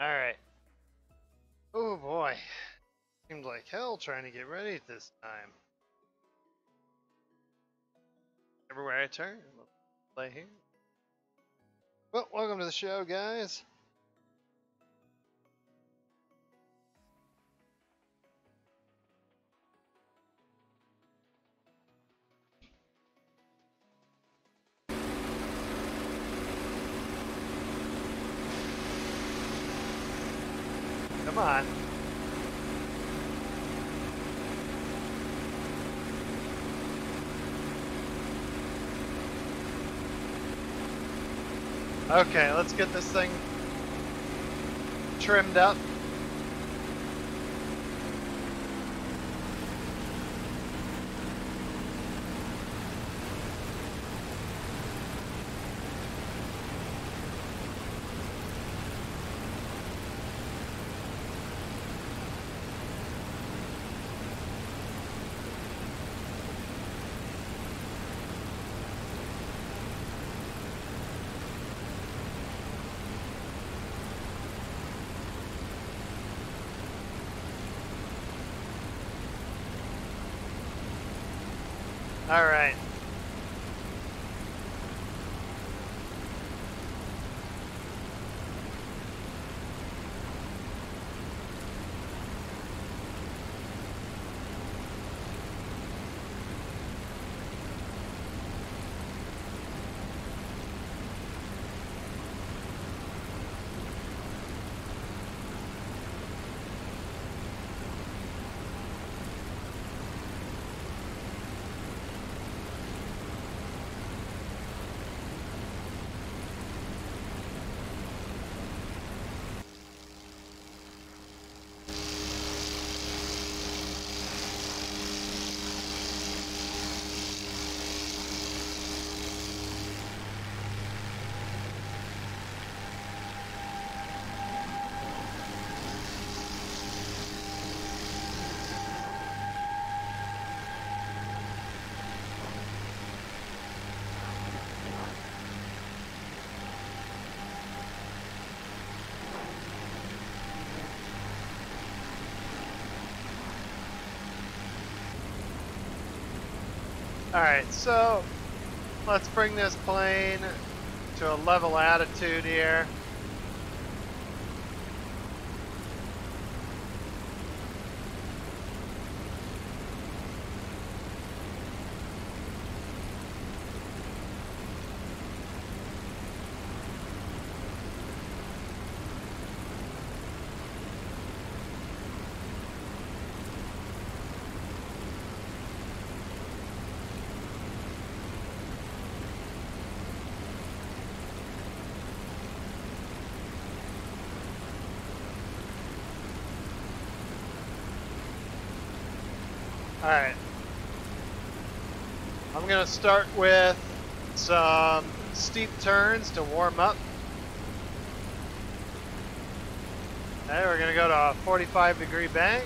Alright. Oh boy. Seemed like hell trying to get ready at this time. Everywhere I turn, play here. Well, welcome to the show, guys. Come on. Okay, let's get this thing trimmed up. Alright, so let's bring this plane to a level attitude here. Alright. I'm going to start with some steep turns to warm up. Okay, we're going to go to a 45 degree bank.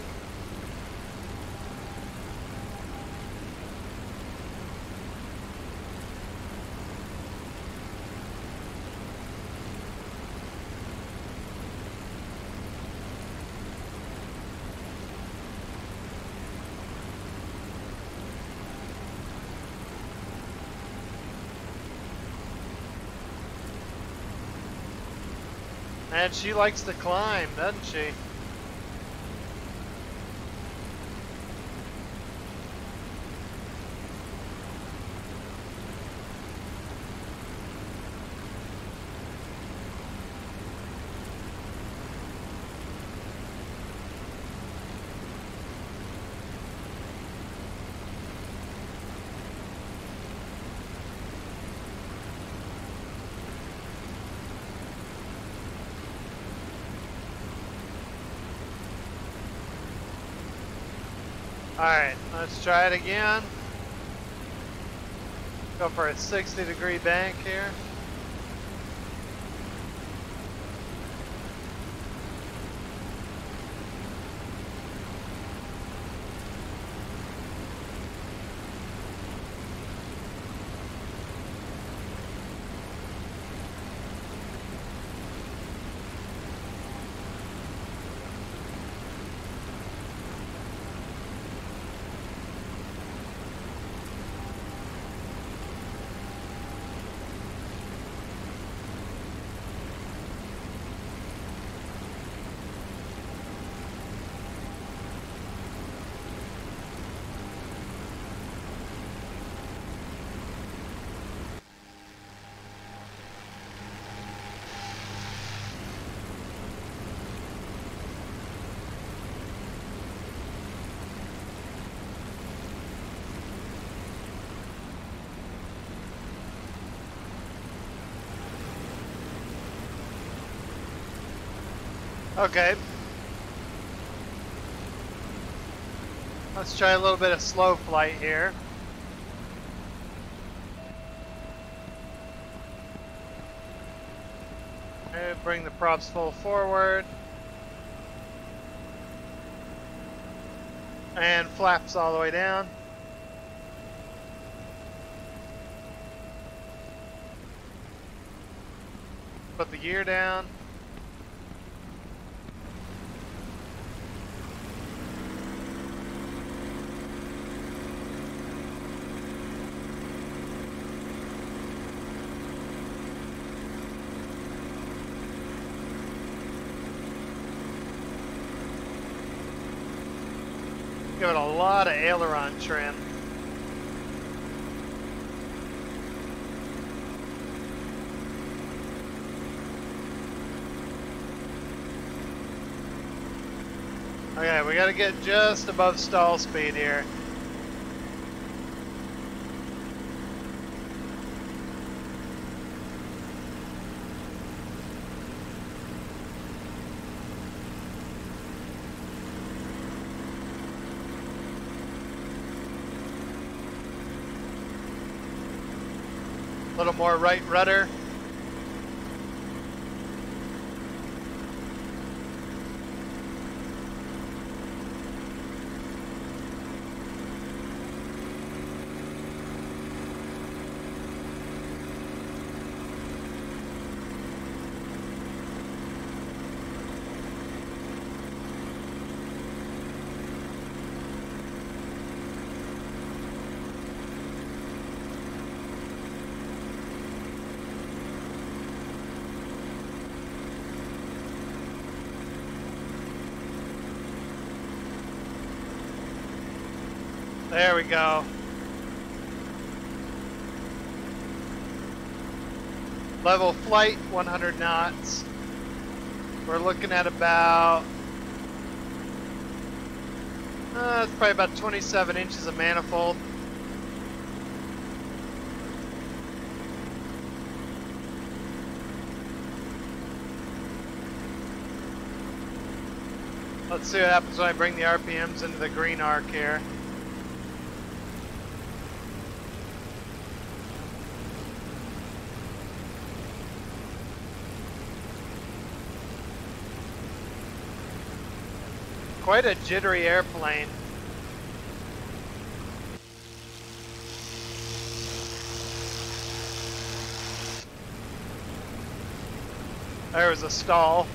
And she likes to climb, doesn't she? Alright, let's try it again. Go for a 60 degree bank here. Okay. Let's try a little bit of slow flight here. Bring the props full forward. And flaps all the way down. Put the gear down. Give it a lot of aileron trim. Okay, we gotta get just above stall speed here. A little more right rudder. There we go. Level flight, 100 knots. We're looking at about, uh, it's probably about 27 inches of manifold. Let's see what happens when I bring the RPMs into the green arc here. Quite a jittery airplane. There was a stall.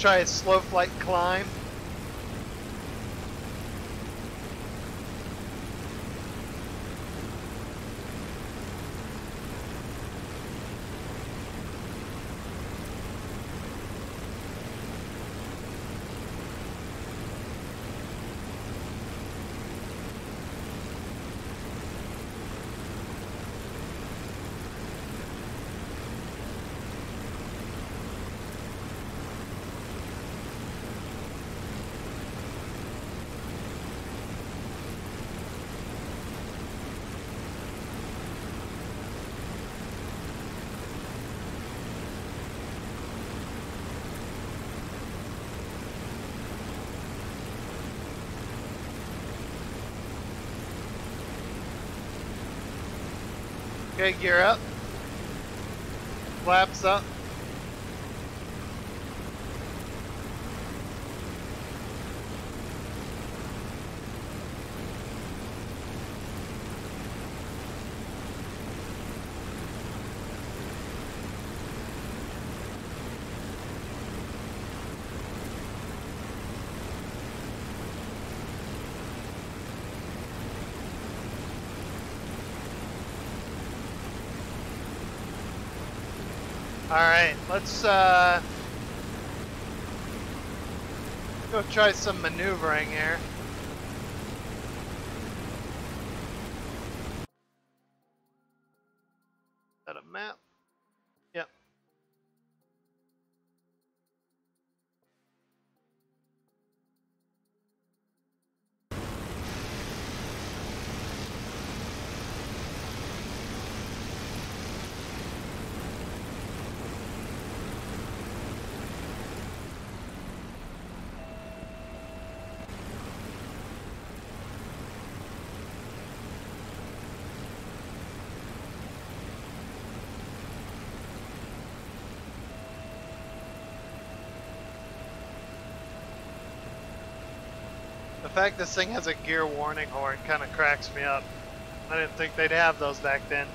Try a slow flight climb. Okay, gear up. Flaps up. All right, let's uh, Go try some maneuvering here. Fact this thing has a gear warning horn kind of cracks me up. I didn't think they'd have those back then.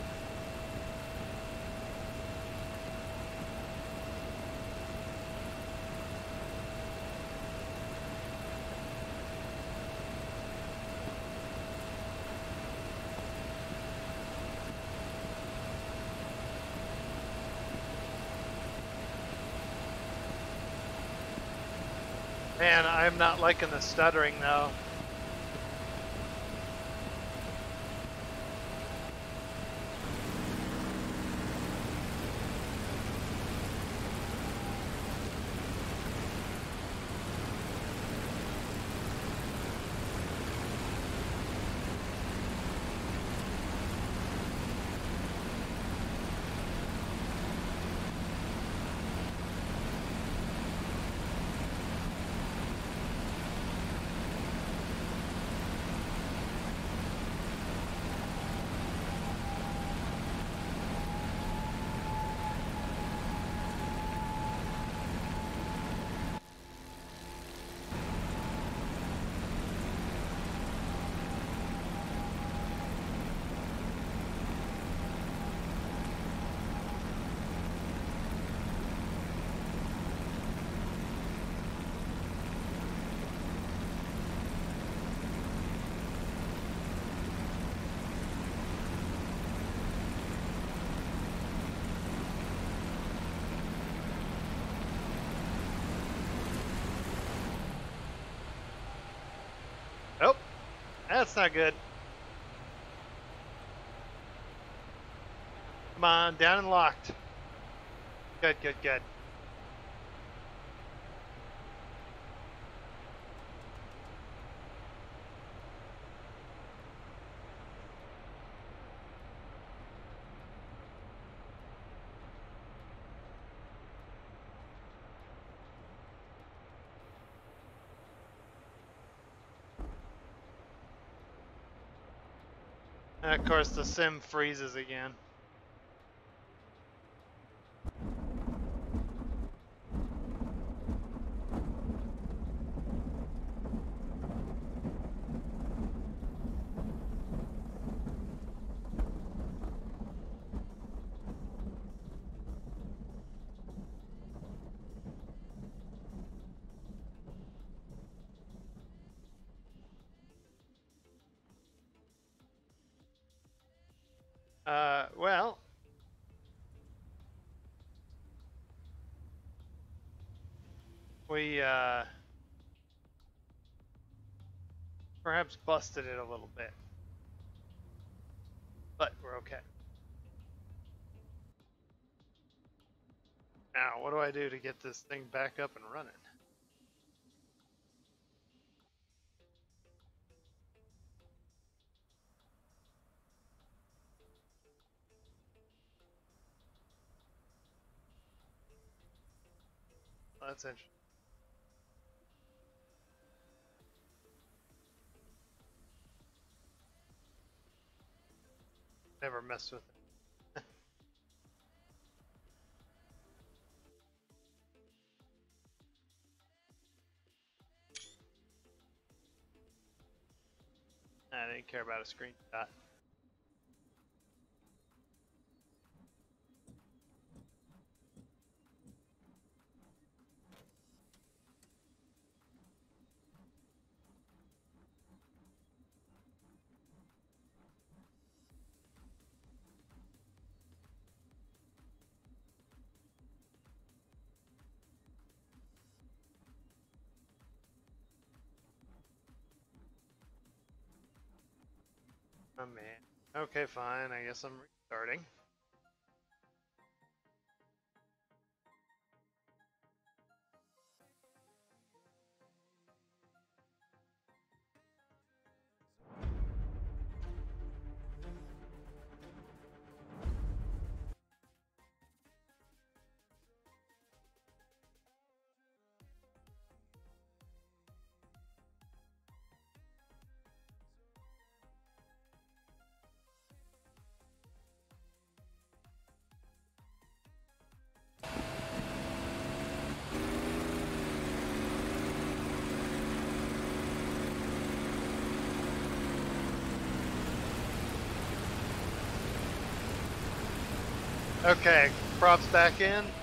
Man, I'm not liking the stuttering though. Oh, that's not good. Come on, down and locked. Good, good, good. Course, the sim freezes again. Uh, perhaps busted it a little bit. But we're okay. Now, what do I do to get this thing back up and running? That's interesting. Never messed with it. I didn't care about a screenshot. Oh man. Okay, fine. I guess I'm restarting. Okay, props back in.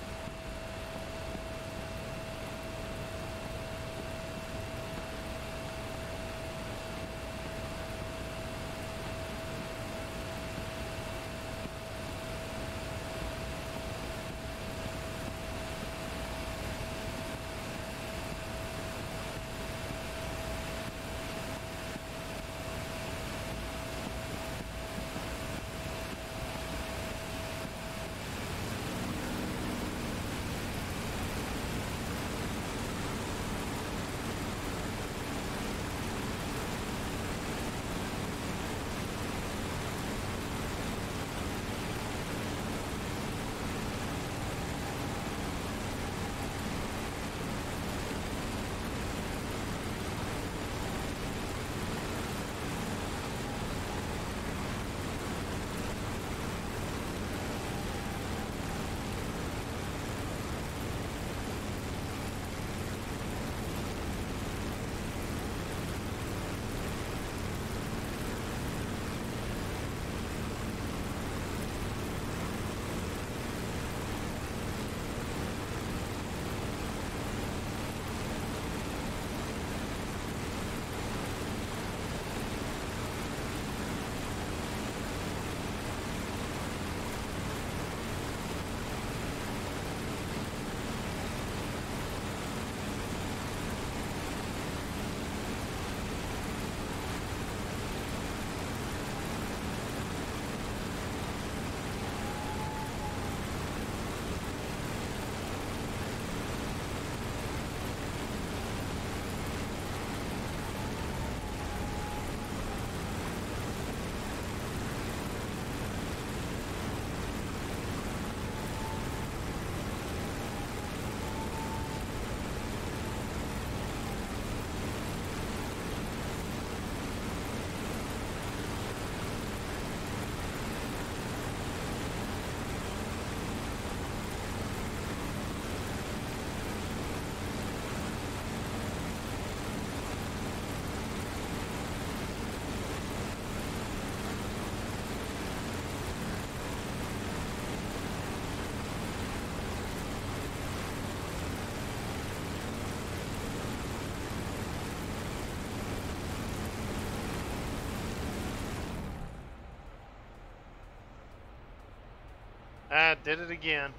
Ah, did it again.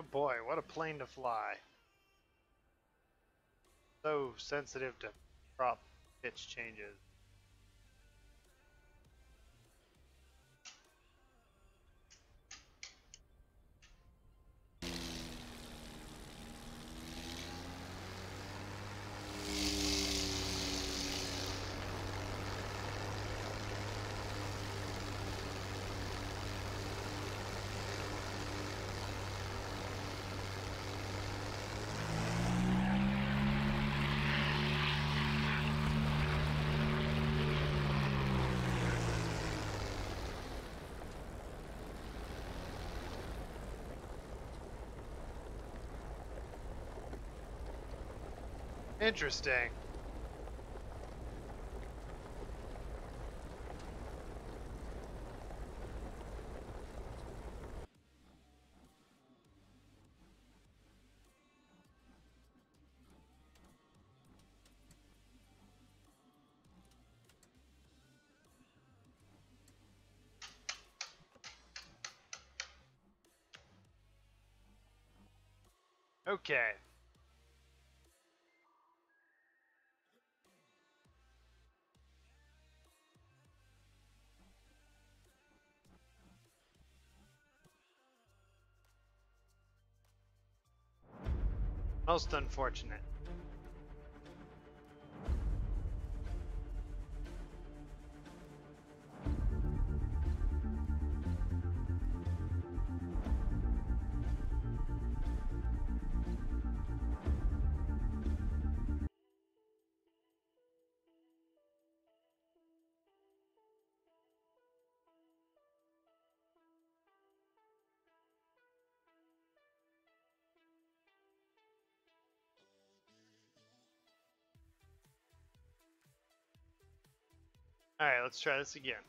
Oh boy, what a plane to fly. So sensitive to prop pitch changes. Interesting. Okay. Most unfortunate. Alright, let's try this again.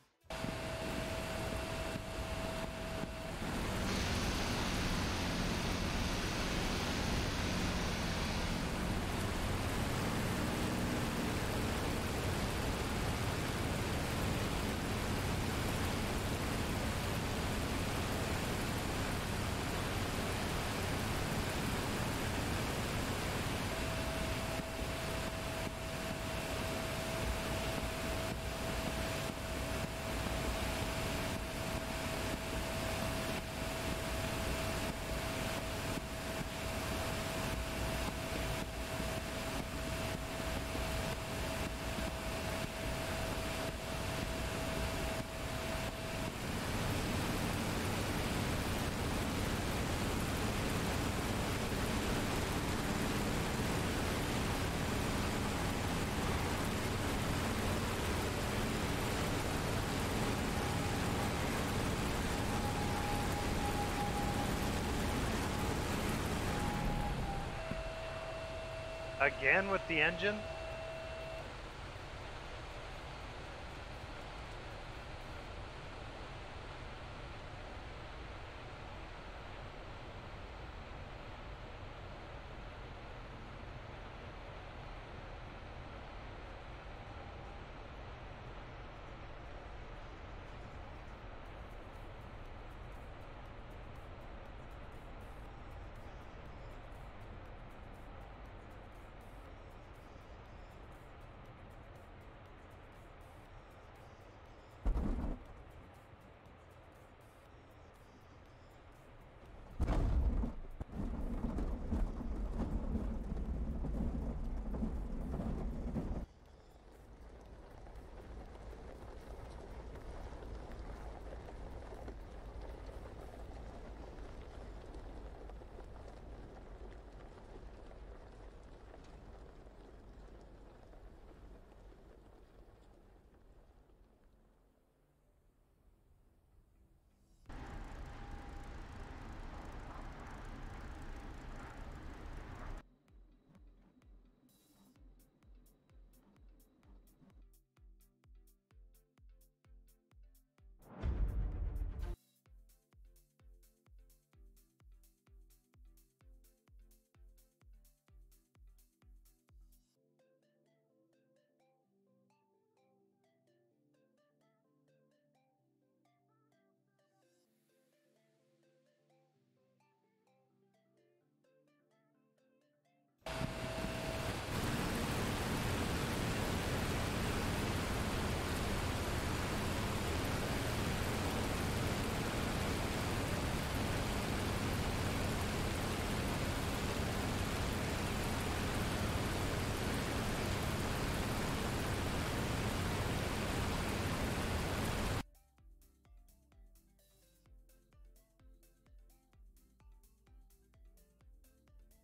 Again with the engine?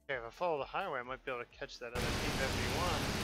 Okay, if I follow the highway, I might be able to catch that other T-51.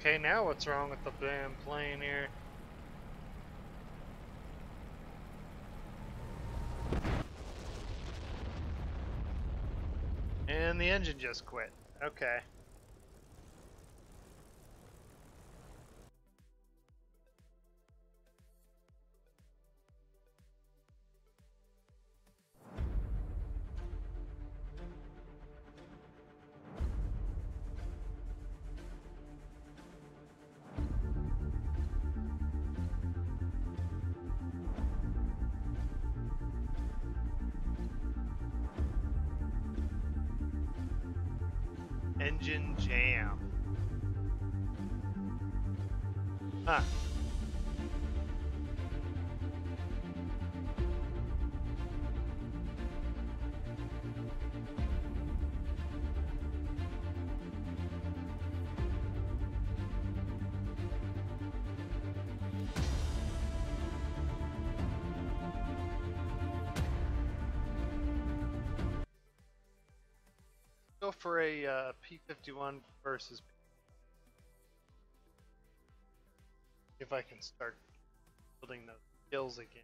Okay, now what's wrong with the damn plane here? And the engine just quit. Okay. A uh, P51 versus. If I can start building those skills again.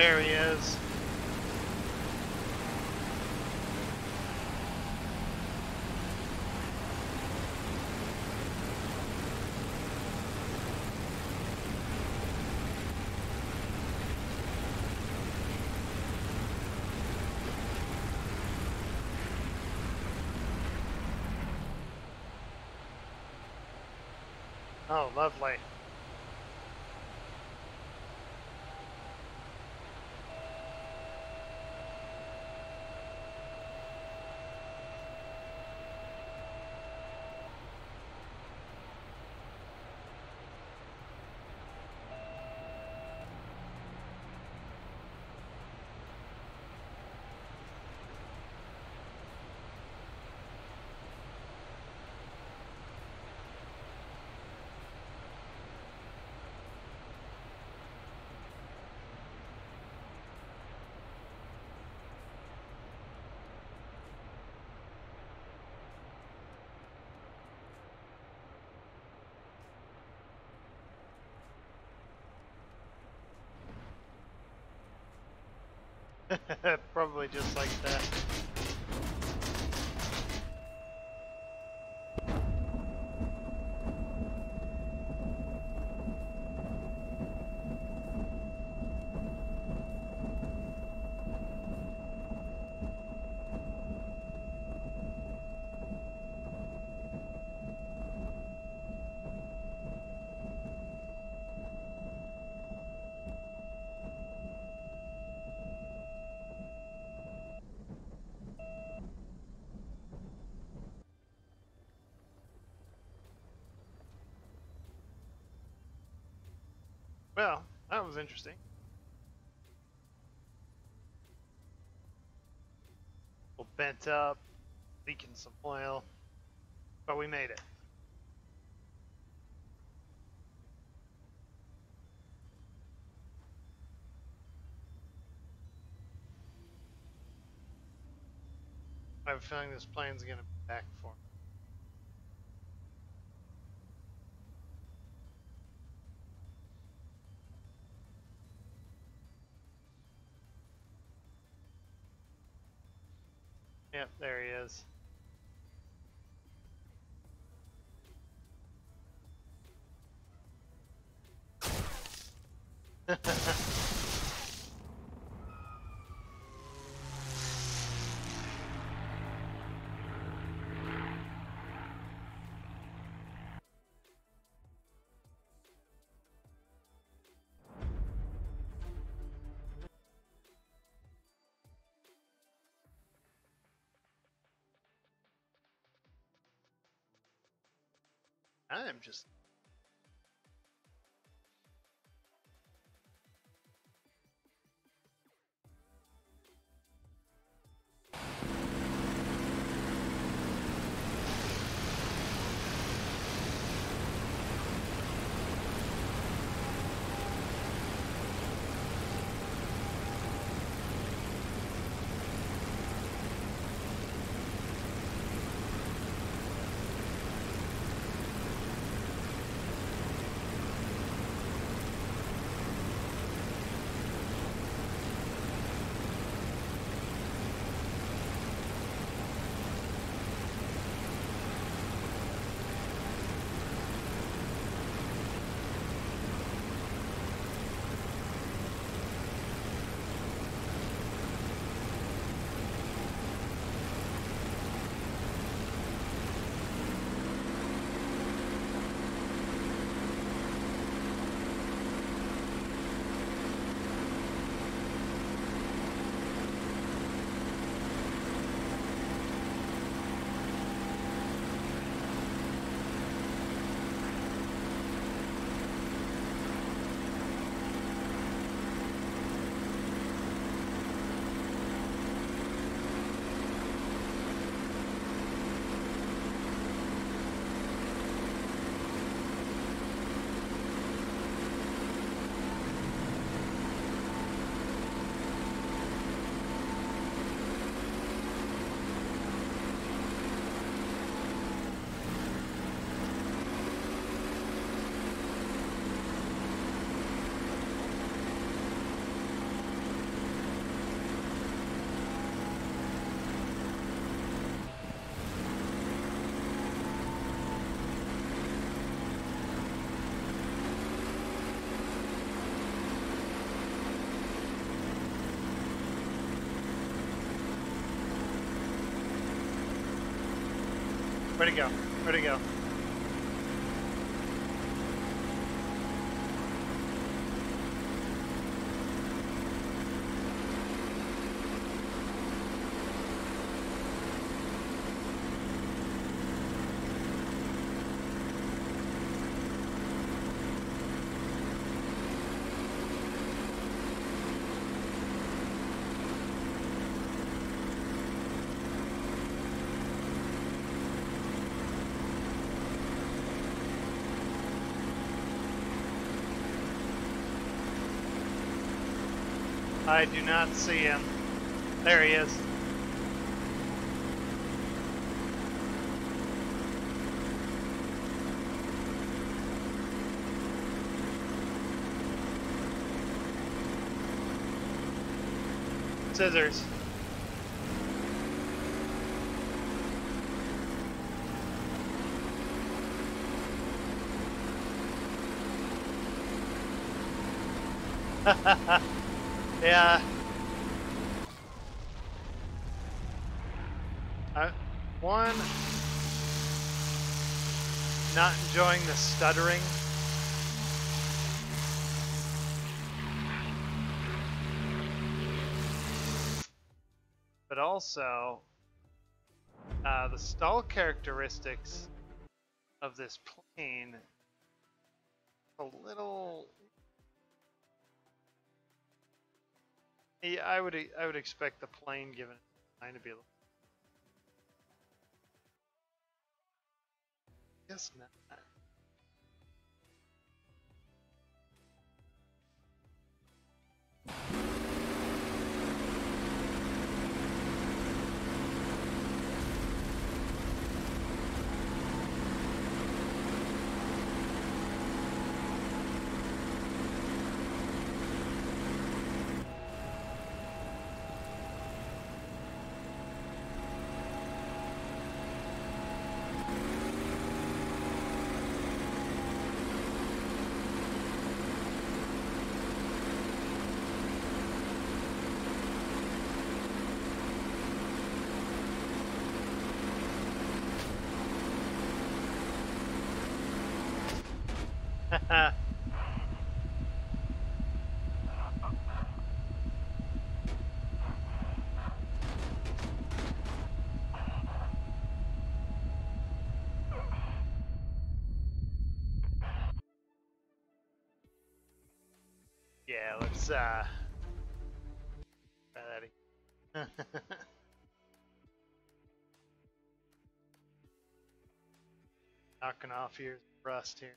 There he is. Oh, lovely. Probably just like that. Well, that was interesting. Well, bent up, leaking some oil, but we made it. I have a feeling this plane's gonna I'm just Where'd he go? Where'd he go? I do not see him. There he is. Scissors. yeah. Uh, one, not enjoying the stuttering. But also, uh, the stall characteristics of this plane a little Yeah, I would I would expect the plane given nine to be a little. Guess not. you yeah, let's uh try that again. Knocking off years of rust here.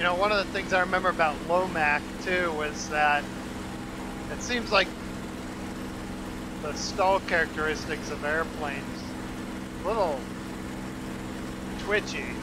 You know, one of the things I remember about Lomac too was that it seems like the stall characteristics of airplanes a little twitchy.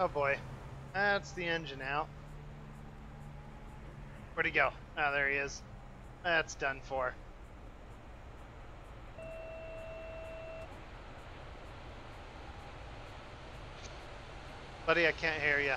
Oh boy. That's the engine out. Where'd he go? Oh, there he is. That's done for. Buddy, I can't hear you.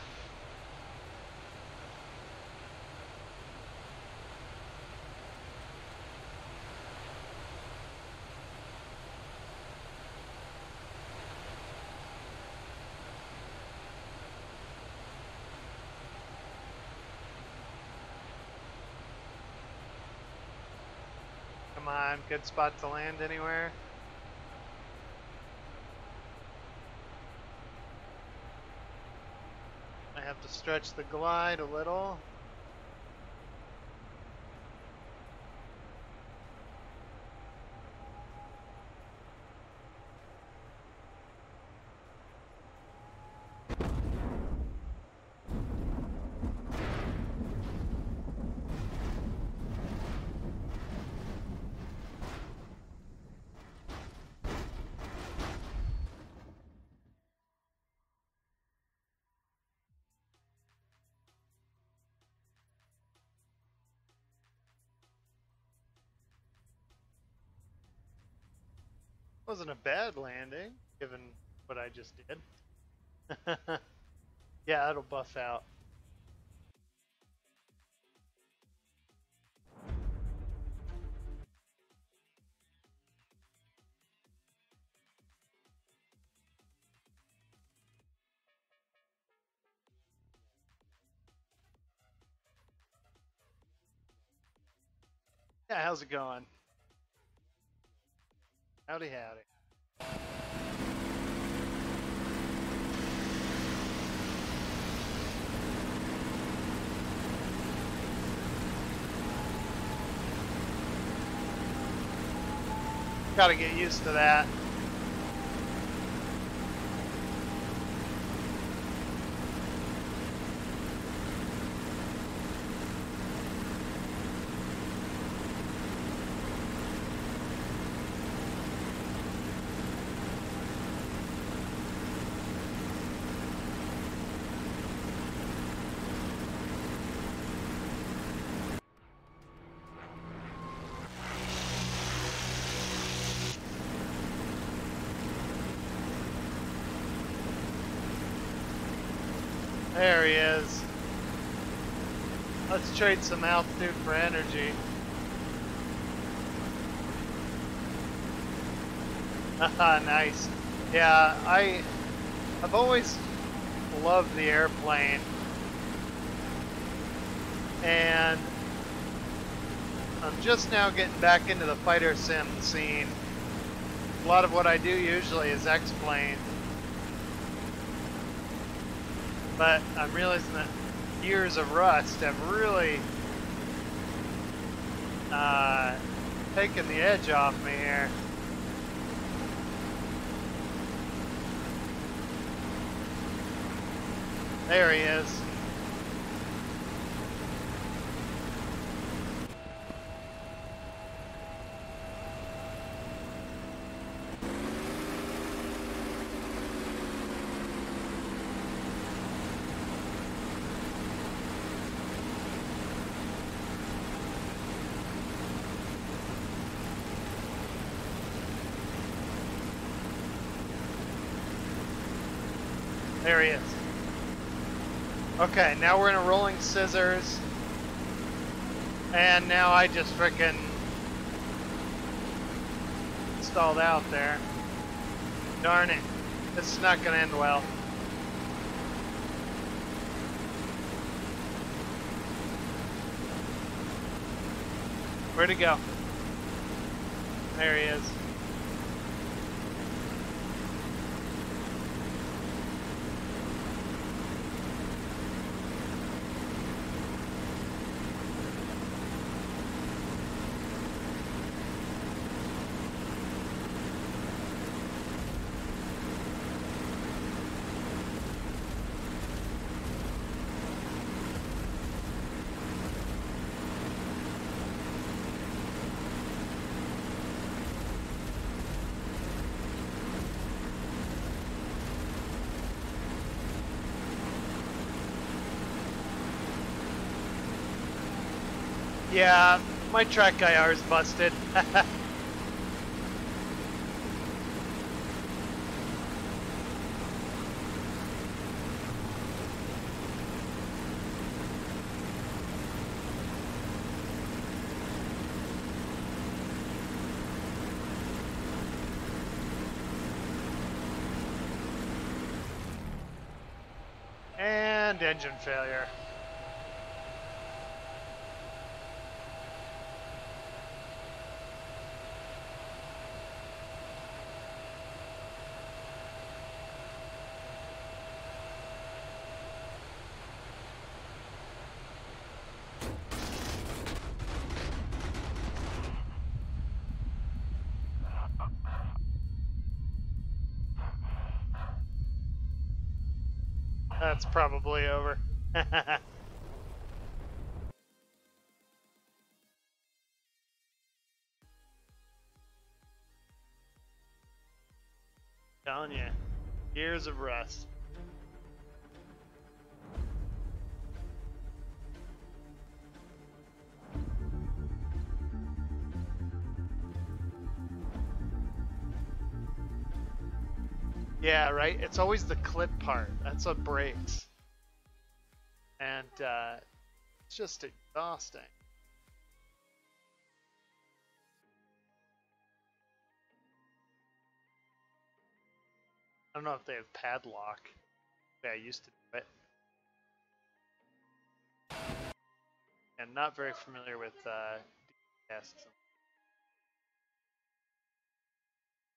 Come on, good spot to land anywhere. I have to stretch the glide a little. Wasn't a bad landing, given what I just did. yeah, that'll buff out. Yeah, how's it going? Howdy, howdy. Gotta get used to that. There he is. Let's trade some altitude for energy. nice. Yeah, I I've always loved the airplane. And I'm just now getting back into the fighter sim scene. A lot of what I do usually is X-Plane. But I'm realizing that years of Rust have really uh, taken the edge off me here. There he is. There he is. Okay, now we're in a rolling scissors. And now I just freaking stalled out there. Darn it. This is not going to end well. Where'd he go? There he is. Yeah, my track IR is busted. and engine failure. That's probably over. Telling you, years of rust. Yeah, right? It's always the clip part. That's what breaks. And uh, it's just exhausting. I don't know if they have padlock. Yeah, I used to do it. And not very familiar with uh.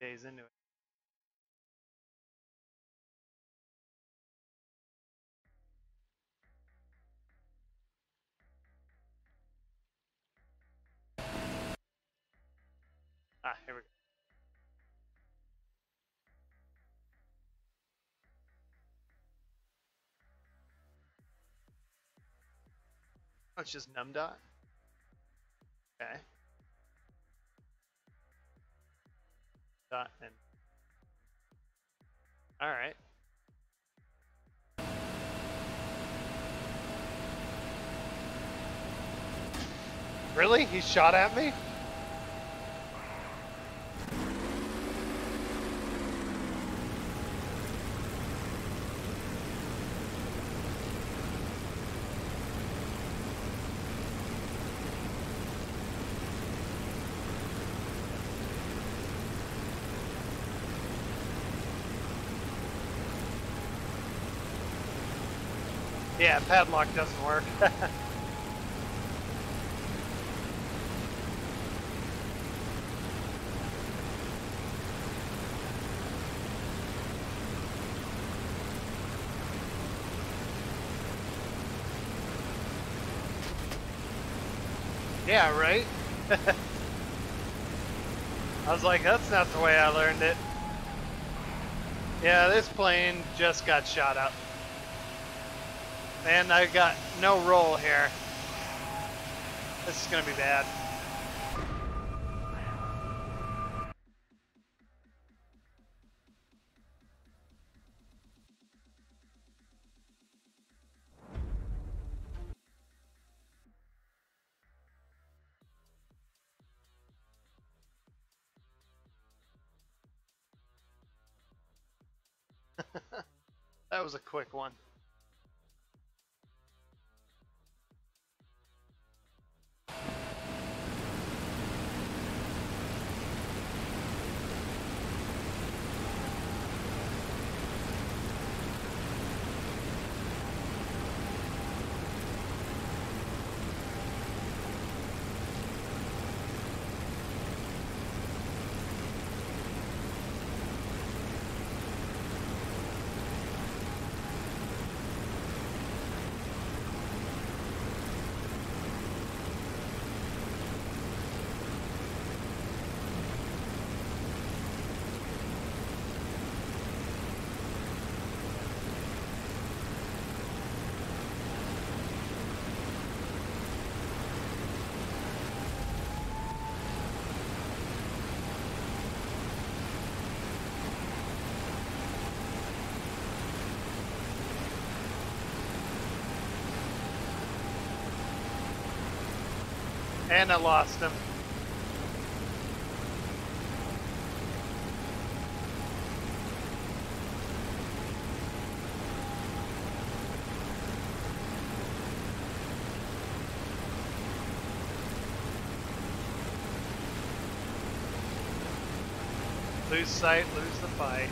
Days into it. Ah, here we go. Oh, it's just num dot. Okay. Dot and. All right. Really? He shot at me? Yeah, padlock doesn't work. yeah, right? I was like, that's not the way I learned it. Yeah, this plane just got shot up. And I got no roll here. This is gonna be bad. that was a quick one. And I lost him. Lose sight, lose the fight.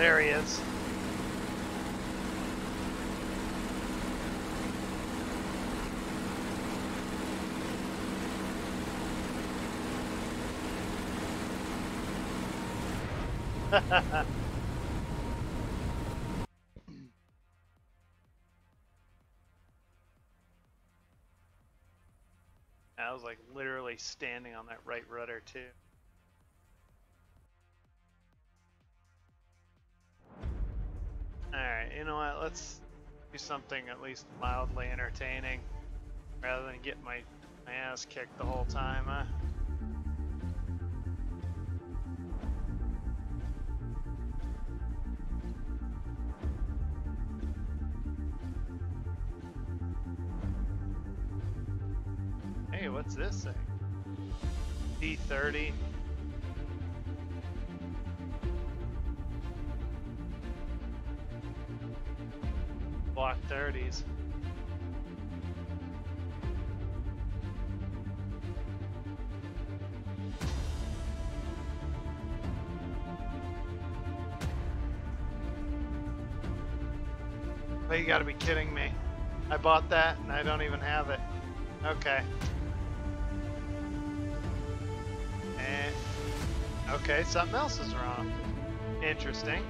There he is. I was like literally standing on that right rudder too. What, let's do something at least mildly entertaining rather than get my, my ass kicked the whole time, huh? Hey, what's this thing? D30. You gotta be kidding me. I bought that and I don't even have it. Okay. Okay, something else is wrong. Interesting.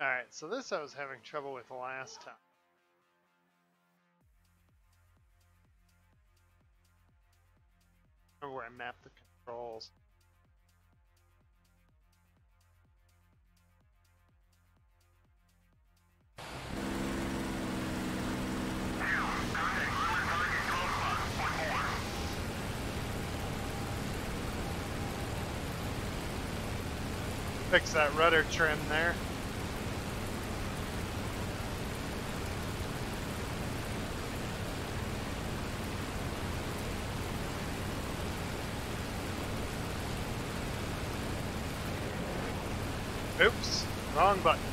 Alright, so this I was having trouble with last time. I mapped the controls. Fix that rudder trim there. Oops, wrong button.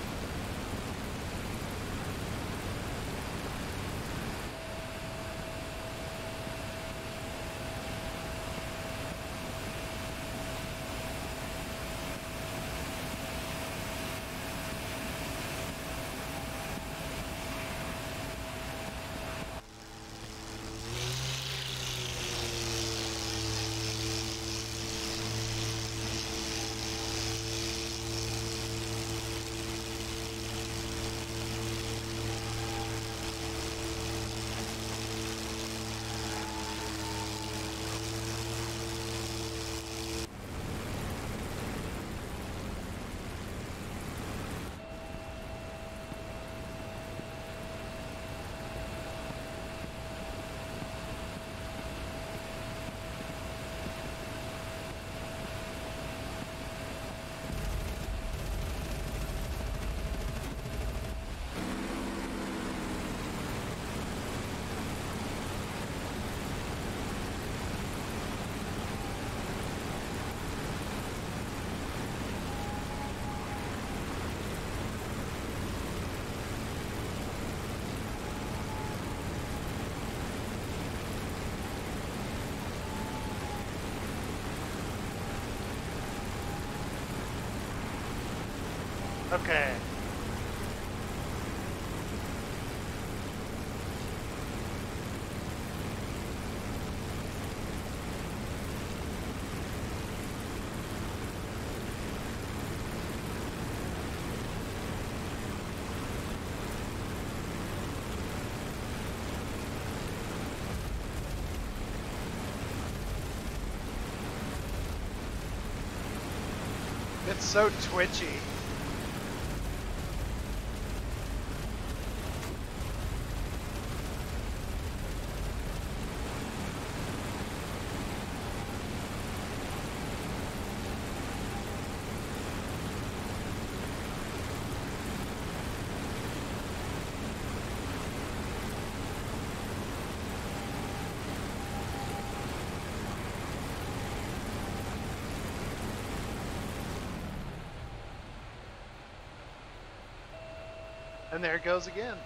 Okay. It's so twitchy. And there it goes again.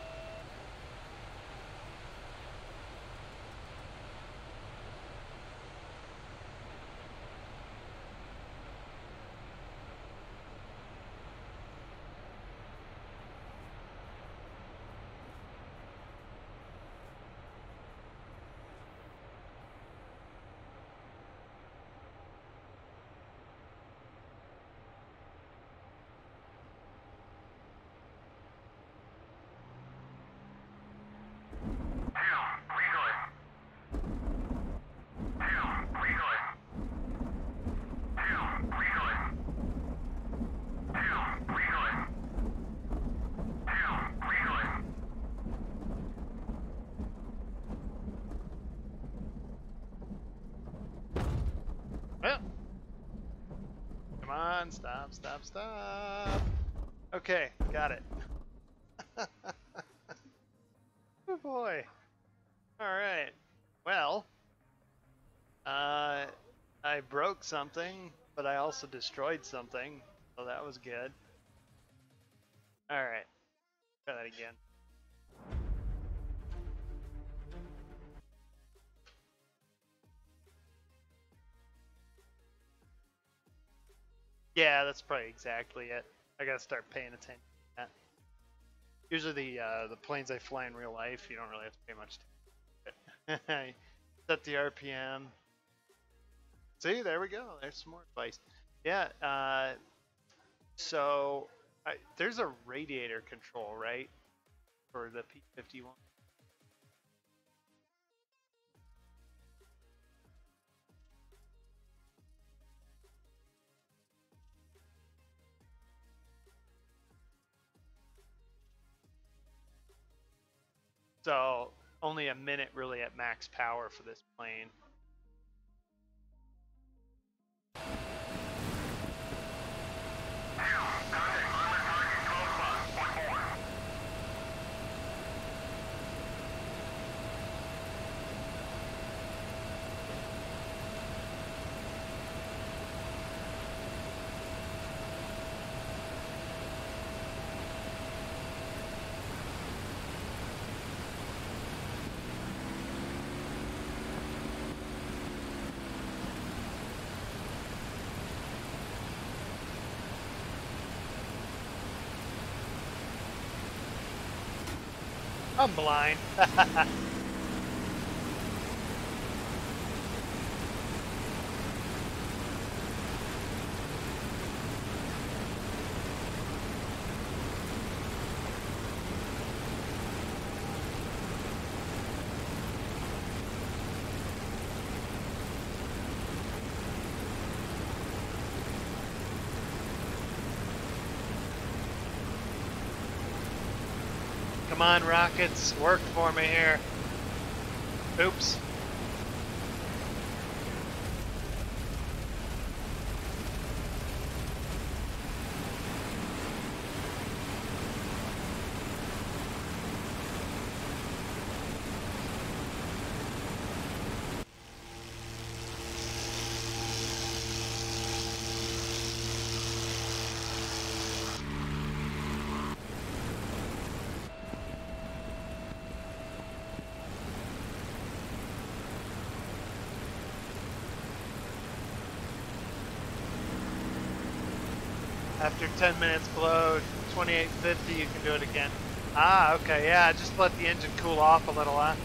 Well, come on, stop, stop, stop. Okay, got it. oh boy. All right. Well, uh, I broke something, but I also destroyed something, so that was good. All right. Try that again. Yeah, that's probably exactly it. I gotta start paying attention to that. Usually the uh, the planes I fly in real life, you don't really have to pay much attention. Set the RPM. See, there we go. There's some more advice. Yeah. Uh, so I, there's a radiator control, right, for the P51. So only a minute really at max power for this plane. I'm blind. Come on, Rockets, work for me here. Oops. After 10 minutes below 2850, you can do it again. Ah, okay, yeah, just let the engine cool off a little, huh?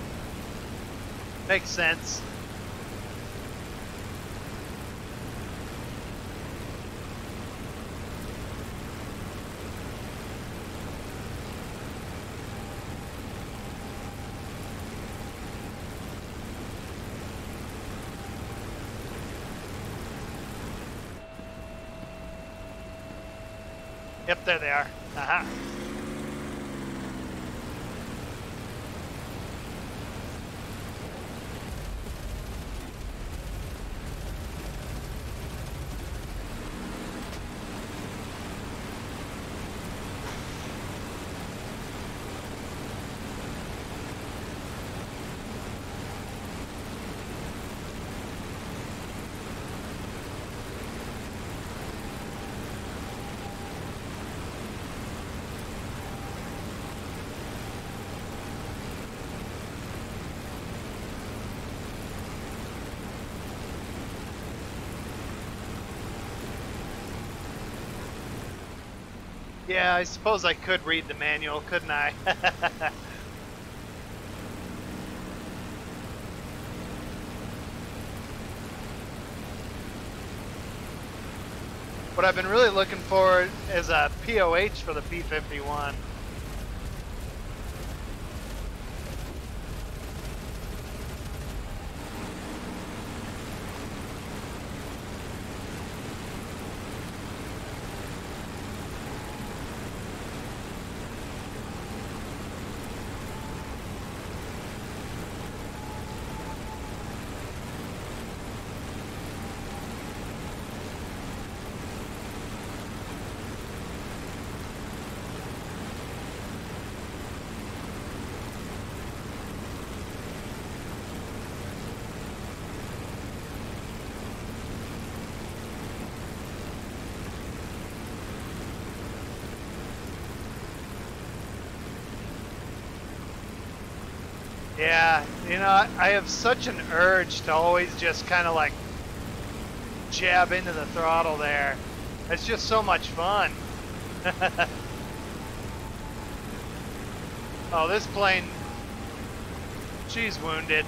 Makes sense. Yep, there they are. Aha. I suppose I could read the manual, couldn't I? what I've been really looking for is a POH for the P51. Yeah, you know, I have such an urge to always just kind of like jab into the throttle there. It's just so much fun. oh, this plane, she's wounded.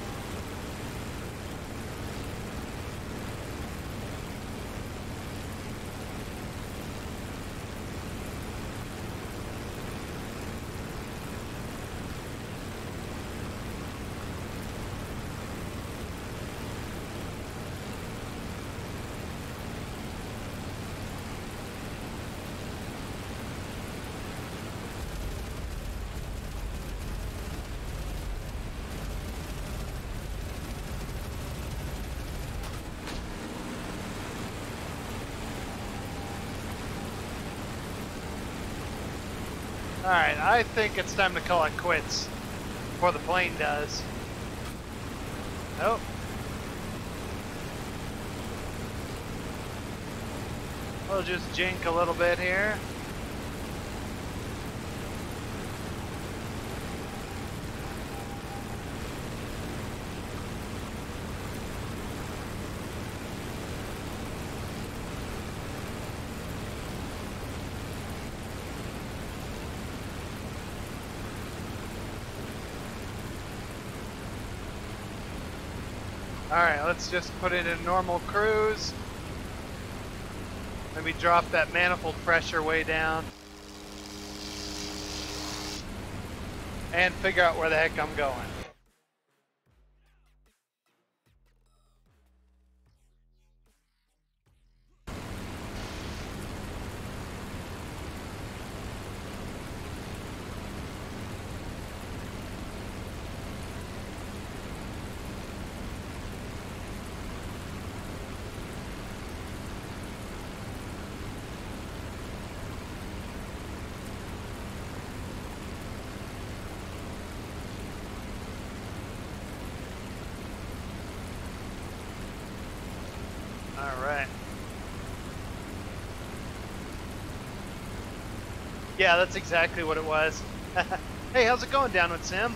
Alright, I think it's time to call it quits before the plane does. Oh. We'll just jink a little bit here. Alright, let's just put it in normal cruise. Maybe drop that manifold pressure way down. And figure out where the heck I'm going. Alright. Yeah, that's exactly what it was. hey, how's it going, down with Sim?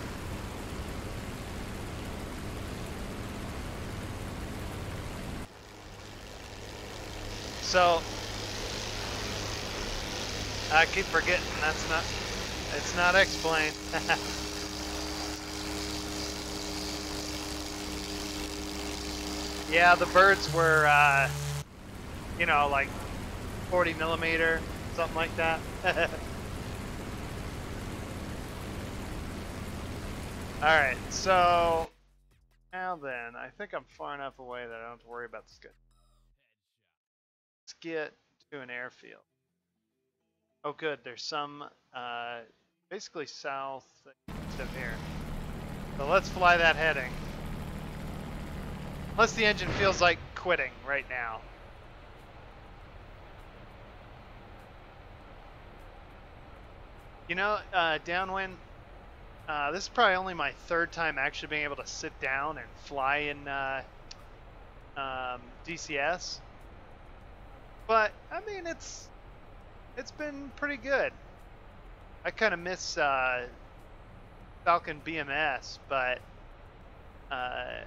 So, I keep forgetting that's not, it's not explained. Yeah, the birds were, uh, you know, like 40 millimeter, something like that. Alright, so now then, I think I'm far enough away that I don't have to worry about this guy. Let's get to an airfield. Oh good, there's some uh, basically south of here. So let's fly that heading. Unless the engine feels like quitting right now. You know, uh, downwind, uh, this is probably only my third time actually being able to sit down and fly in uh, um, DCS. But, I mean, it's it's been pretty good. I kind of miss uh, Falcon BMS, but uh,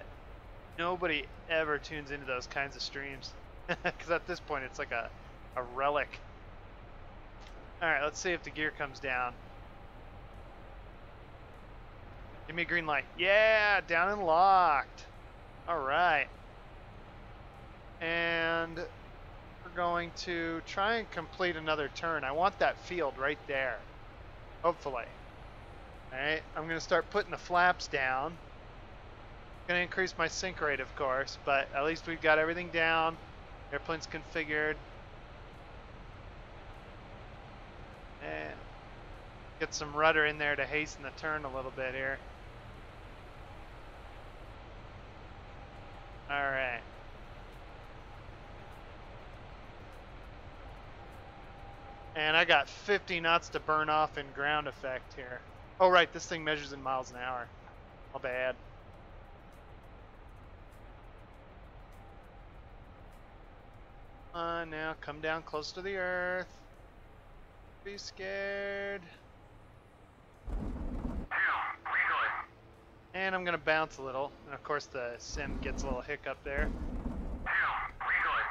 nobody ever tunes into those kinds of streams because at this point it's like a, a relic. All right, let's see if the gear comes down. Give me a green light. Yeah, down and locked. All right. And we're going to try and complete another turn. I want that field right there. Hopefully. All right, I'm going to start putting the flaps down. Gonna increase my sink rate, of course, but at least we've got everything down. Airplane's configured. And get some rudder in there to hasten the turn a little bit here. Alright. And I got 50 knots to burn off in ground effect here. Oh right, this thing measures in miles an hour. All bad. on now, come down close to the earth. Be scared. And I'm gonna bounce a little. And of course the sim gets a little hiccup there.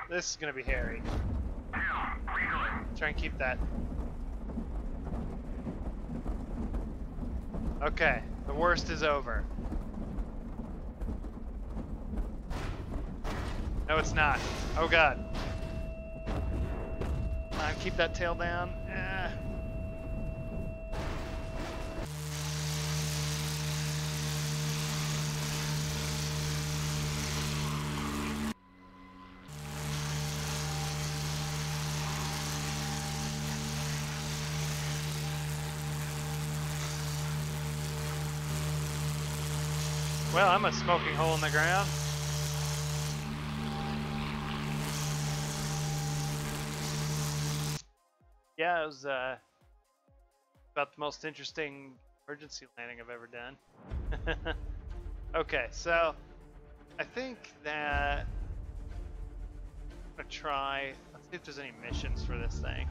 This is gonna be hairy. Try and keep that. Okay, the worst is over. No, it's not. Oh god. Come on, keep that tail down. Well, I'm a smoking hole in the ground. Yeah, it was uh, about the most interesting emergency landing I've ever done. okay, so I think that I'm gonna try. Let's see if there's any missions for this thing.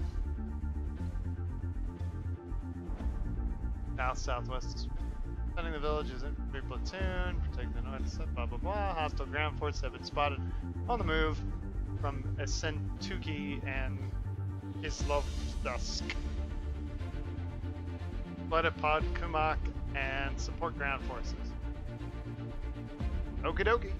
South southwest. Defending the village is infantry platoon. Protect the north. Blah blah blah. Hostile ground forces have been spotted on the move from Esentuki and Islovdusk. Vladipod, Kumak, and support ground forces. Okie dokie.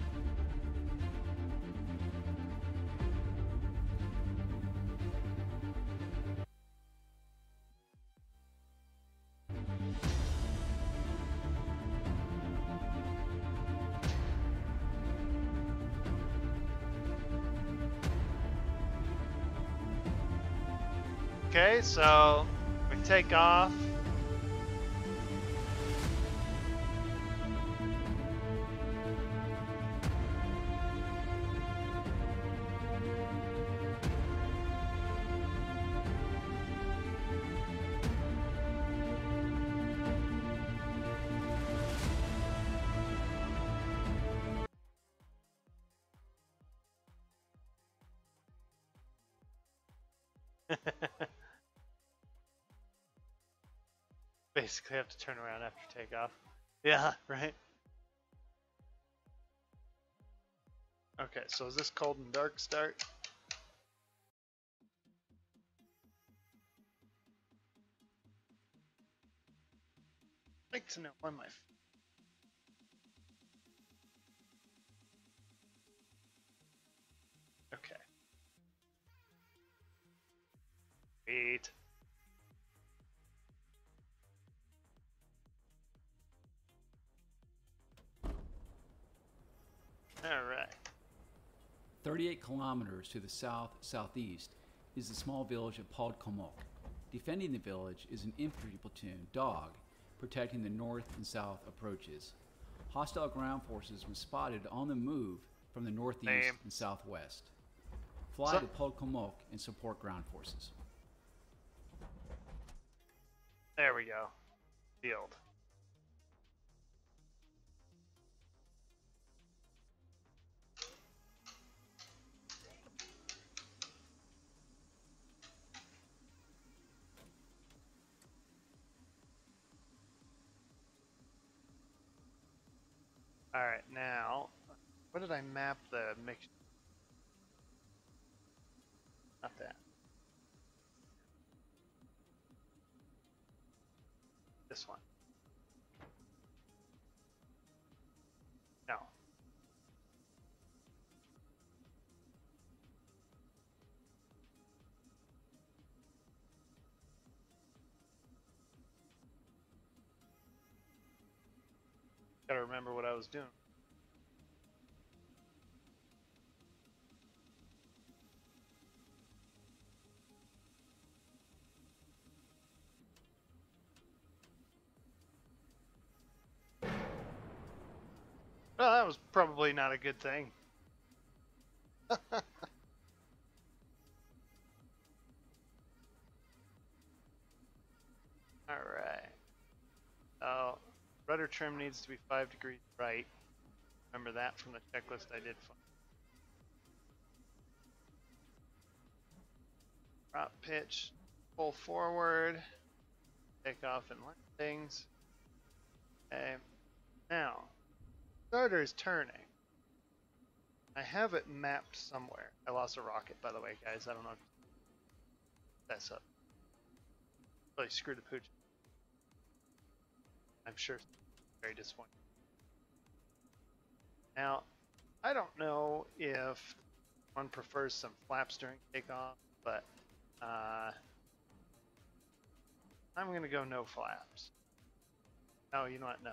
Okay, so we take off. Basically, have to turn around after takeoff. Yeah, right. Okay, so is this cold and dark start? I'd like to know when my Okay. Wait. All right. 38 kilometers to the south-southeast is the small village of Podkomok. Defending the village is an infantry platoon, DOG, protecting the north and south approaches. Hostile ground forces were spotted on the move from the northeast Name. and southwest. Fly So- to Podkomok and support ground forces. There we go. Field. Alright, now, where did I map the mix? Not that. This one. Gotta remember what I was doing. Well, that was probably not a good thing. rudder trim needs to be 5 degrees right. Remember that from the checklist I did. fi- Prop pitch, pull forward, take off and landings. Okay. Now, starter is turning. I have it mapped somewhere. I lost a rocket, by the way, guys. I don't know. mess up. Really screwed the pooch. I'm sure very disappointed. Now, I don't know if one prefers some flaps during takeoff, but uh, I'm gonna go no flaps. Oh, you know what? No.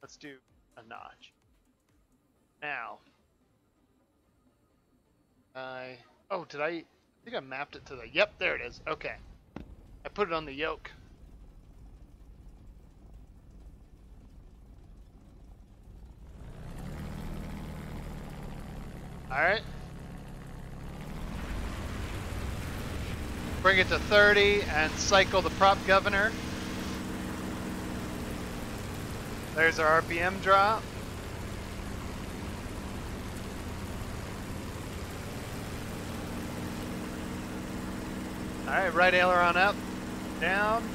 Let's do a notch. Now, I oh did I? I think I mapped it to the. Yep, there it is. Okay, I put it on the yoke. All right. Bring it to 30 and cycle the prop governor. There's our RPM drop. Alright, right aileron up, down,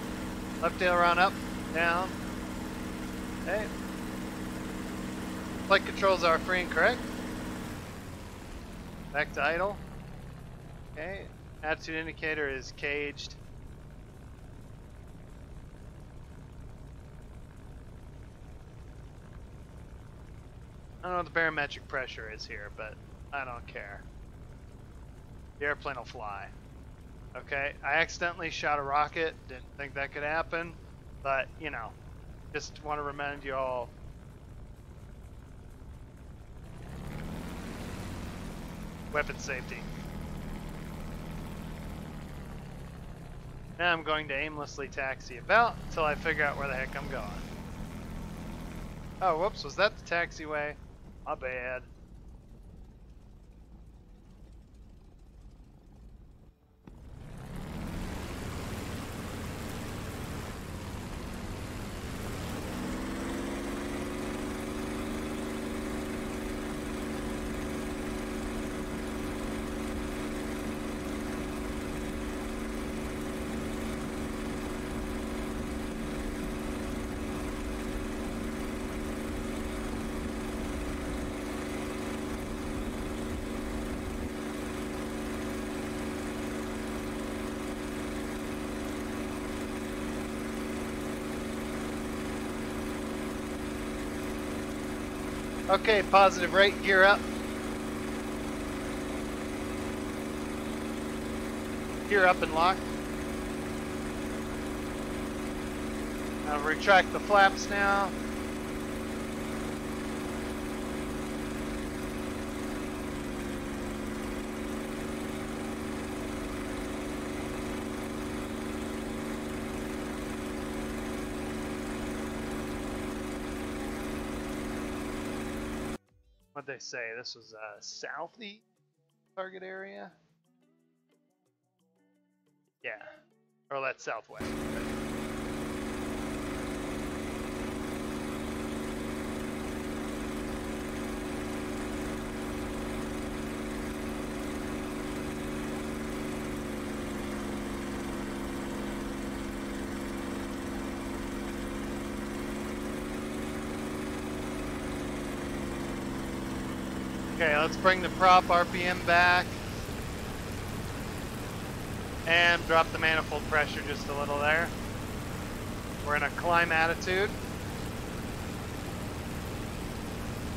left aileron up, down. Okay. Flight controls are free and correct. Back to idle. Okay, attitude indicator is caged. I don't know what the barometric pressure is here, but I don't care. The airplane will fly. Okay, I accidentally shot a rocket, didn't think that could happen, but you know, just want to remind you all. Weapon safety. Now I'm going to aimlessly taxi about until I figure out where the heck I'm going. Oh, whoops, was that the taxiway? My bad. Okay, positive rate, gear up. Gear up and lock. I'll retract the flaps now. What'd they say? This was uh, southeast target area? Yeah. Or that's southwest. Okay, let's bring the prop RPM back. And drop the manifold pressure just a little there. We're in a climb attitude.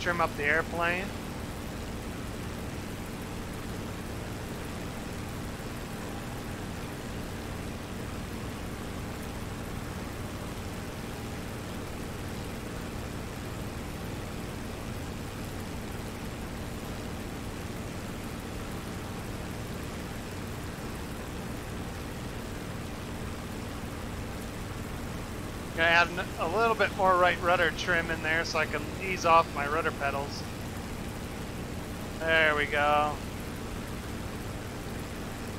Trim up the airplane. Gonna add a little bit more right rudder trim in there so I can ease off my rudder pedals. There we go.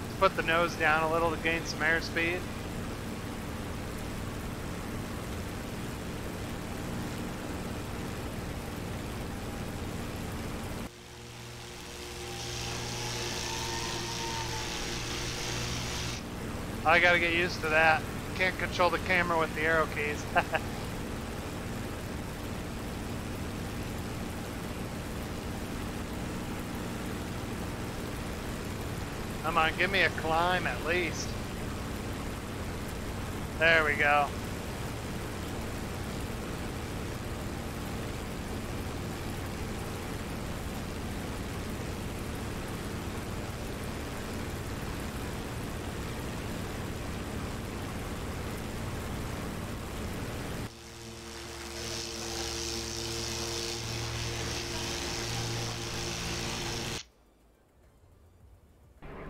Let's put the nose down a little to gain some airspeed. I gotta get used to that. Can't control the camera with the arrow keys. Come on, give me a climb at least. There we go.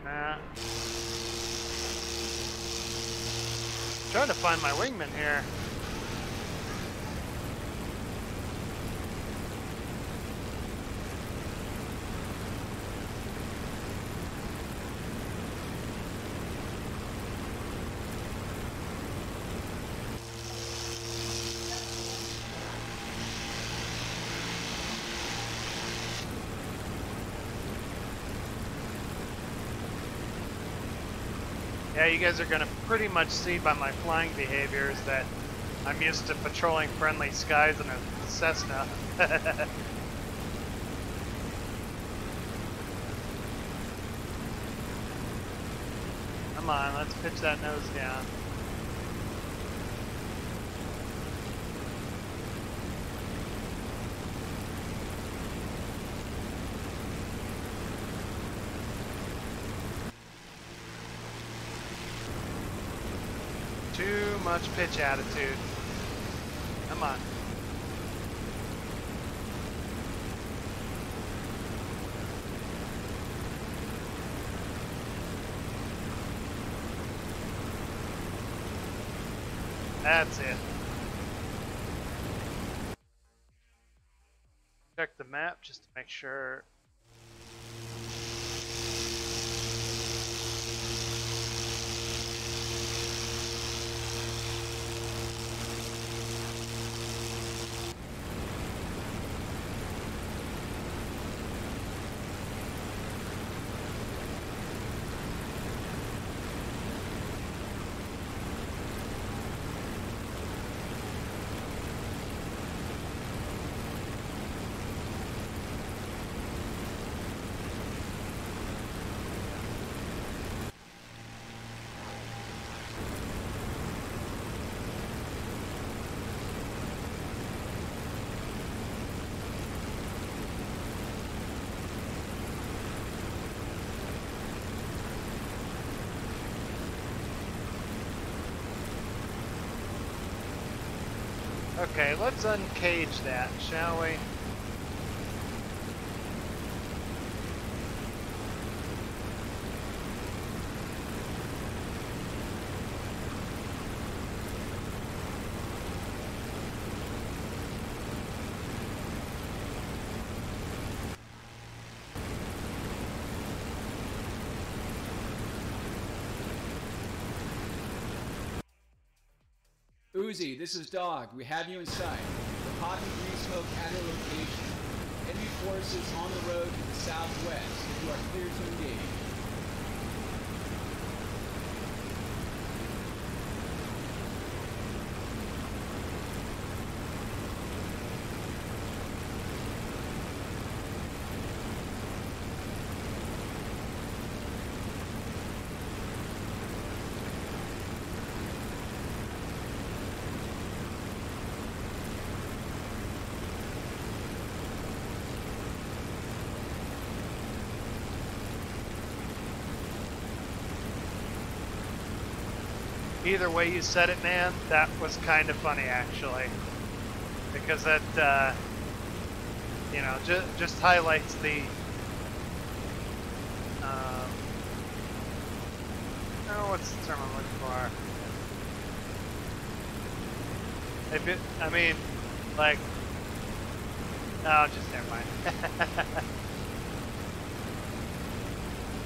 Nah. Trying to find my wingman here. Yeah, you guys are to pretty much see by my flying behaviors that I'm used to patrolling friendly skies in a Cessna. Come on, let's pitch that nose down. Too much pitch attitude. Come on. That's it. Check the map just to make sure. Okay, let's uncage that, shall we? Uzi, this is Dog. We have you in sight. The hot and green smoke at our location. Enemy forces on the road to the southwest. You are clear to engage. Either way you said it, man, that was kind of funny actually, because that, uh, you know, ju- just highlights the. Um, oh, what's the term I'm looking for? If it, I mean, like, no, just never mind.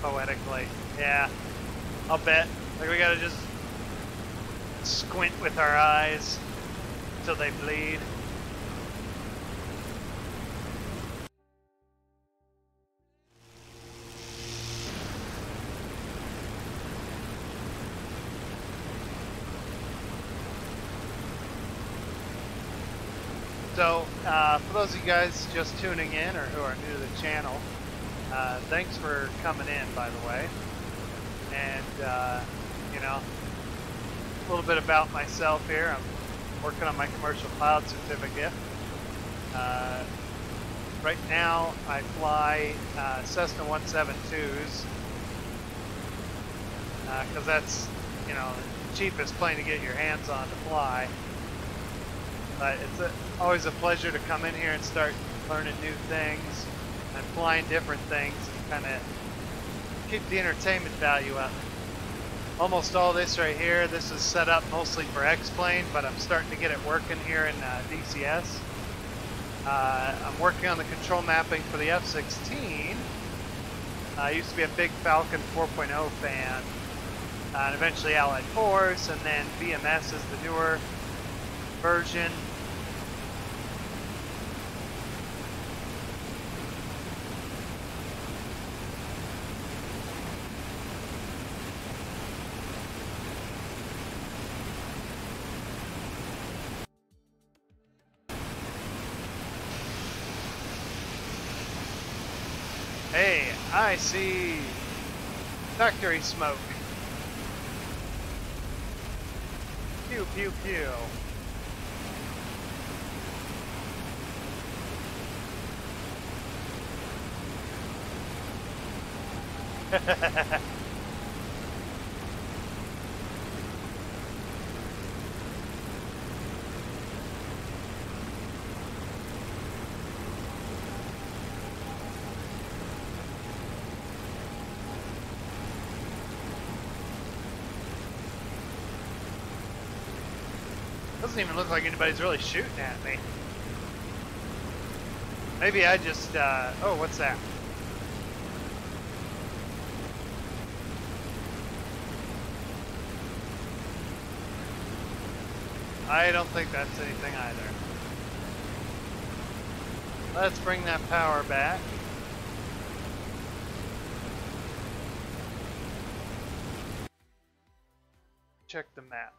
Poetically, yeah. I'll bet. Like we gotta just squint with our eyes till they bleed. So, uh, for those of you guys just tuning in or who are new to the channel, uh, thanks for coming in, by the way. And, uh, you know, a little bit about myself here. I'm working on my commercial pilot certificate. Uh, right now, I fly uh, Cessna 172s because uh, that's, you know, the cheapest plane to get your hands on to fly. But it's a, always a pleasure to come in here and start learning new things and flying different things and kind of keep the entertainment value up. Almost all this right here, this is set up mostly for X-Plane, but I'm starting to get it working here in uh, DCS. Uh, I'm working on the control mapping for the F-16. I used to be a big Falcon 4.0 fan, uh, and eventually Allied Force, and then BMS is the newer version. See factory smoke. Pew, pew, pew. Doesn't even look like anybody's really shooting at me. Maybe I just, uh, oh, what's that? I don't think that's anything either. Let's bring that power back. Check the map.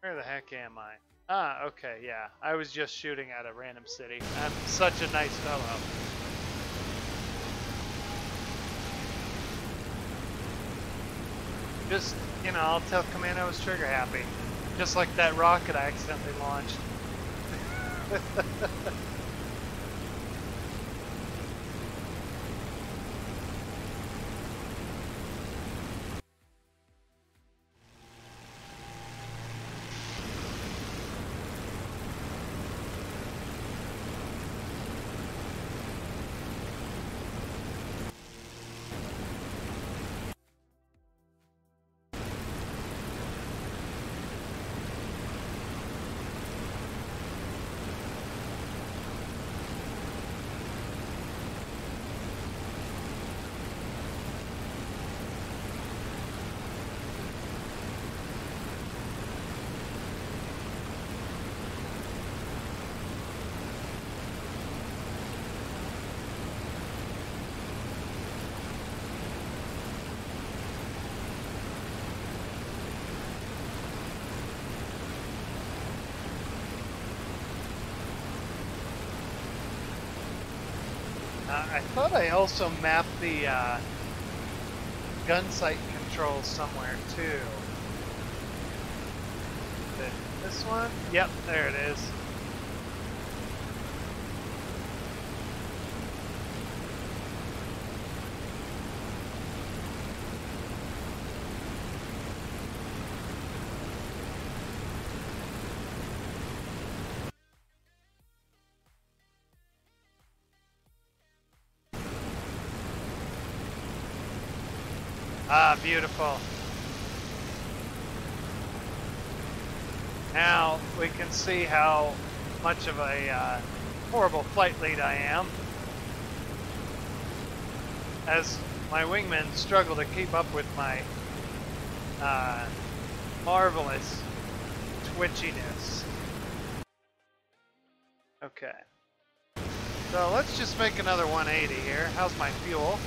Where the heck am I? Ah, okay, yeah. I was just shooting at a random city. I'm such a nice fellow. Just, you know, I'll tell Commando I was trigger happy. Just like that rocket I accidentally launched. Uh, I thought I also mapped the uh, gun sight controls somewhere too. This one? Yep, there it is. Beautiful. Now we can see how much of a uh, horrible flight lead I am as my wingmen struggle to keep up with my uh, marvelous twitchiness. Okay. So let's just make another 180 here. How's my fuel?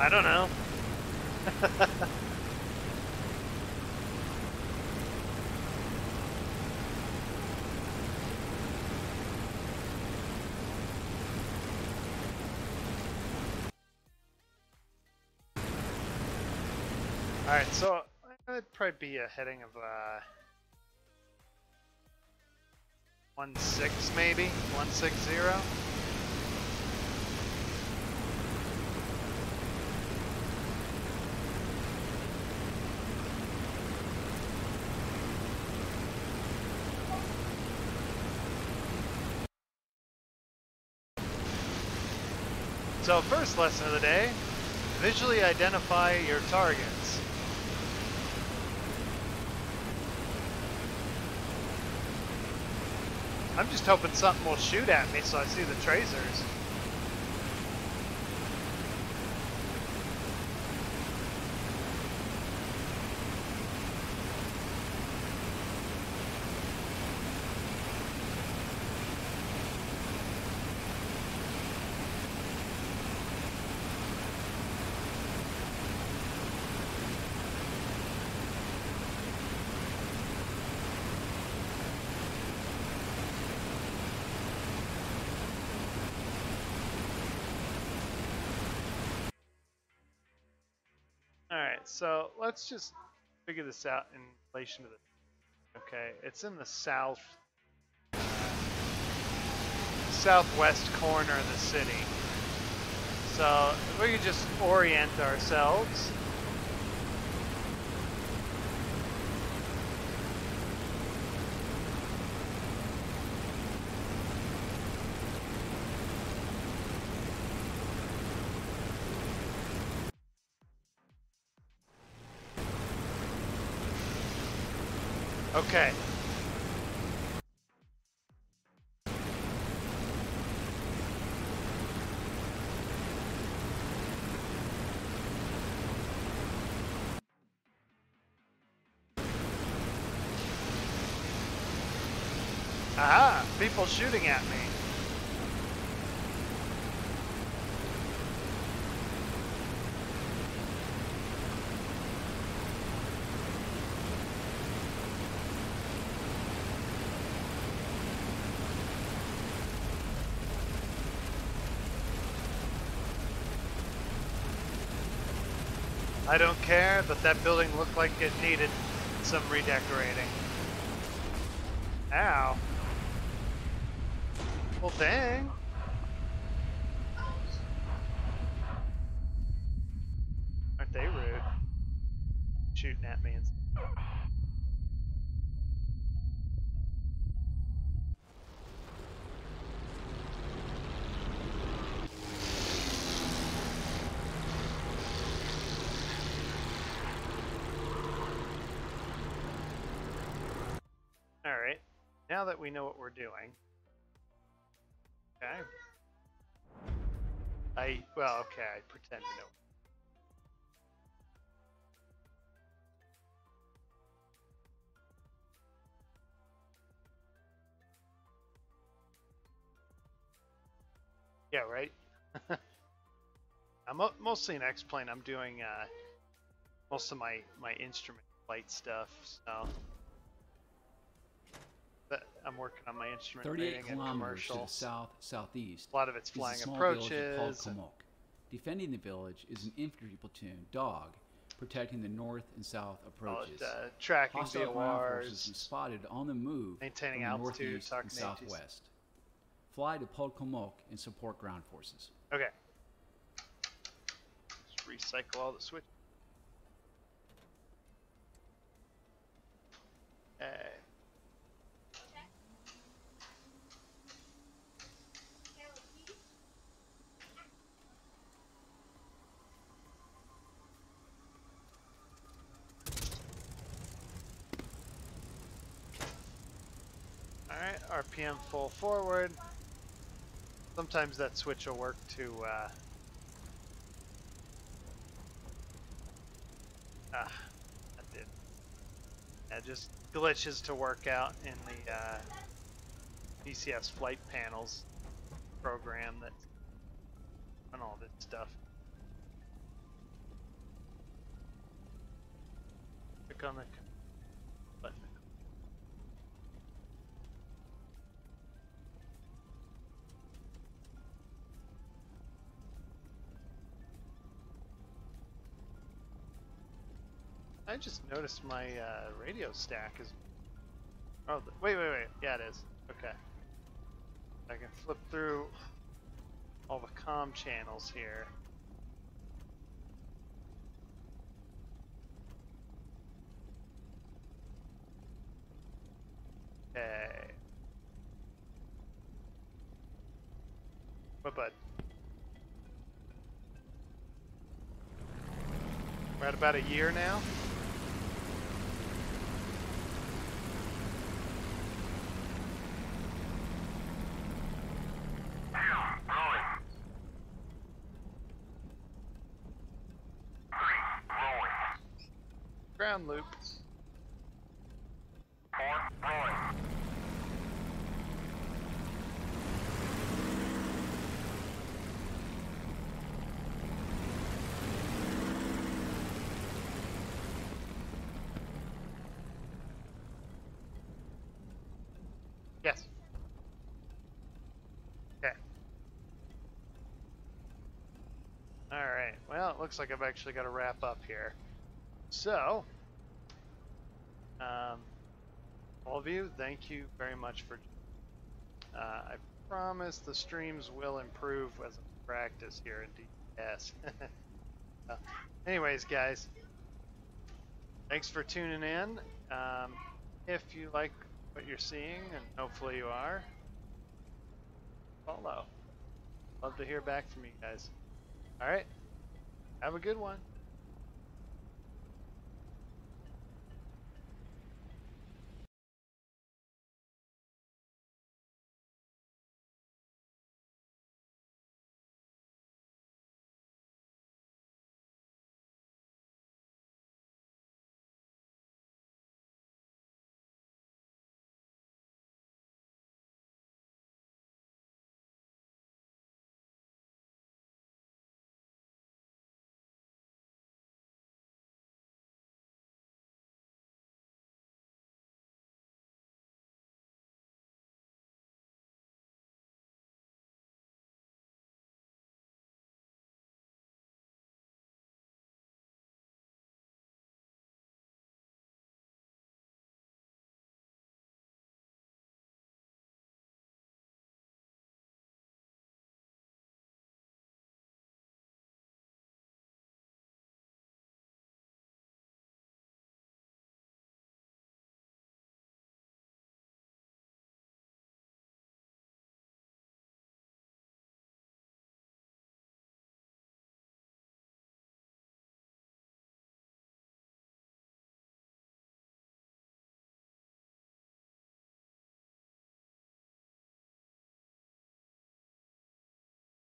I don't know. Alright, so that'd probably be a heading of uh, 1 6 maybe? 160? So first lesson of the day, visually identify your targets. I'm just hoping something will shoot at me so I see the tracers. Alright, so let's just figure this out in relation to the. Okay, it's in the south. southwest corner of the city. So we can just orient ourselves. Shooting at me. I don't care, but that building looked like it needed some redecorating. Ow. Well, dang. Aren't they rude? Shooting at me and Alright, now that we know what we're doing. I, well, okay, I pretend to know. Yeah, right? I'm mo- mostly an X-Plane. I'm doing uh, most of my, my instrument flight stuff, so... I'm working on my instrument 38 kilometers to the south southeast A lot of it's flying small village of approaches. and-. Defending the village is an infantry platoon, Dog, protecting the north and south approaches. uh, tracking Hostile forces spotted on the move Maintaining from altitude, northeast and southwest. Fly to Podkomok and support ground forces. Okay. Just recycle all the switch. Okay. Alright, RPM full forward. Sometimes that switch will work to, uh... Ah, that did. Yeah, just glitches to work out in the, uh... PCS flight panels program that and all this stuff. Click on the just noticed my uh, radio stack is. Oh, wait, wait, wait. Yeah, it is. Okay. I can flip through all the comm channels here. Okay. What bud? We're at about a year now. Ground loop. Yes. Okay. All right. Well, it looks like I've actually got to wrap up here. So, um, all of you, thank you very much for. Uh, I promise the streams will improve as I practice here in DCS. Uh, anyways, guys, thanks for tuning in. Um, if you like what you're seeing, and hopefully you are, follow. Love to hear back from you guys. All right. Have a good one.